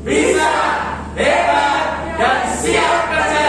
Bisa, hebat, dan siap kerja.